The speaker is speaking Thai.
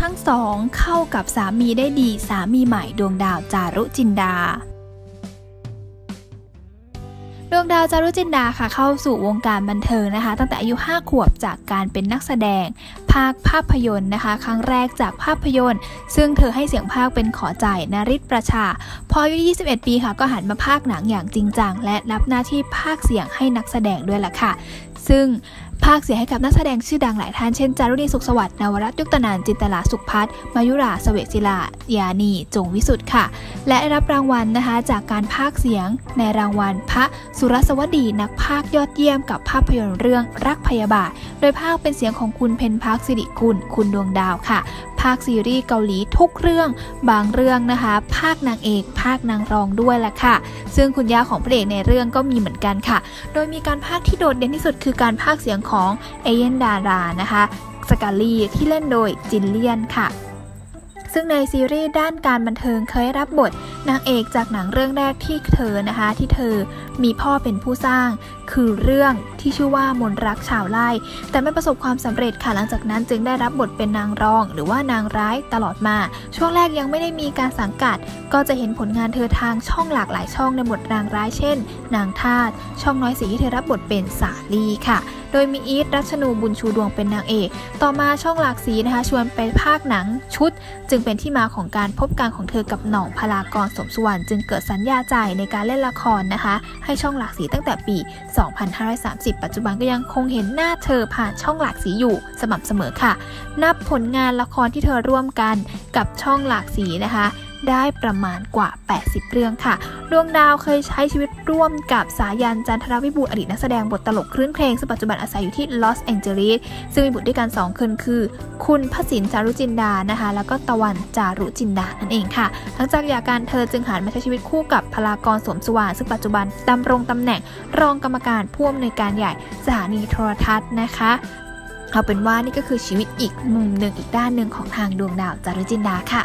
ทั้งสองเข้ากับสามีได้ดีสามีใหม่ดวงดาวจารุจินดา ดวงดาวจารุจินดาค่ะเข้าสู่วงการบันเทิงนะคะ ตั้งแต่อายุ 5 ขวบจากการเป็นนักแสดง ภาคภาพยนตร์นะคะ ครั้งแรกจากภาพยนตร์ ซึ่งเธอให้เสียงภาคเป็นขอใจนริศประชา พออายุ 21 ปีค่ะก็หันมาภาคหนังอย่างจริงจังและรับหน้าที่ภาคเสียงให้นักแสดงด้วยล่ะค่ะ ซึ่ง ภาคเสียให้กับนักแสดงชื่อดังหลายท่านเช่นจารุณีสุขสวัสดิ์นวรัตน์ยุตนานจินตลาสุขพัฒน์มายุราสเวศิลายานีจงวิสุทธ์ค่ะ และได้รับรางวัลนะคะจากการภาคเสียงในรางวัลพระสุรสวดีนักภาคยอดเยี่ยมกับภาพยนตร์เรื่องรักพยาบาท โดยภาคเป็นเสียงของคุณเพนพักสิริกุลคุณดวงดาวค่ะ ภาคซีรีส์เกาหลีทุกเรื่องบางเรื่องนะคะ ภาคนางเอก ภาคนางรองด้วยแหละค่ะ ซึ่งคุณย่าของพระเอกในเรื่องก็มีเหมือนกันค่ะ โดยมีการภาคที่โดดเด่นที่สุดคือการภาคเสียงของเอเยนดารานะคะสกาลีที่เล่นโดยจินเลียนค่ะซึ่งในซีรีส์ด้านการบันเทิงเคยรับบทนางเอกจากหนังเรื่องแรกที่เธอนะคะ ที่เธอมีพ่อเป็นผู้สร้าง คือเรื่องที่ชื่อว่ามนรักชาวไร่แต่ไม่ประสบความสำเร็จค่ะหลังจากนั้นจึงได้รับบทเป็นนางรอง หรือว่านางร้ายตลอดมา ช่วงแรกยังไม่ได้มีการสังกัด ก็จะเห็นผลงานเธอทางช่องหลากหลายช่องในบทนางร้ายเช่น นางทาสช่องน้อยสีที่เธอรับบทเป็นสาลีค่ะ โดยมีอีทรัชนูบุญชูดวงเป็นนางเอก ต่อมาช่องหลากสีนะคะชวนไปภาคหนังชุด จึงเป็นที่มาของการพบกันของเธอกับหน่องพลากรสมสุวรรณจึงเกิดสัญญาใจในการเล่นละครนะคะ ให้ช่องหลากสีตั้งแต่ปี 2530 ปัจจุบันก็ยังคงเห็นหน้าเธอผ่านช่องหลากสีอยู่สม่ำเสมอค่ะ นับผลงานละครที่เธอร่วมกันกับช่องหลากสีนะคะ ได้ประมาณกว่า 80 เรื่องค่ะ ดวงดาวเคยใช้ชีวิตร่วมกับสายันจันทรวิบูลย์อดีตนักแสดงบทตลกคลื่นเพลงซึ่งปัจจุบันอาศัยอยู่ที่ลอสแองเจลิสซึ่งมีบุตรด้วยกัน 2 คนคือ คุณพสินจารุจินดานะคะ แล้วก็ตะวันจารุจินดานั่นเองค่ะ หลังจากหย่ากันเธอจึงหันมาใช้ชีวิตคู่กับพลากรสมสว่างซึ่งปัจจุบันดำรงตำแหน่งรองกรรมการผู้อำนวยการใหญ่สถานีโทรทัศน์นะคะเอาเป็นว่านี่ก็คือชีวิตอีกมุมหนึ่งอีกด้านหนึ่งของทางดวงดาวจารุจินดาค่ะ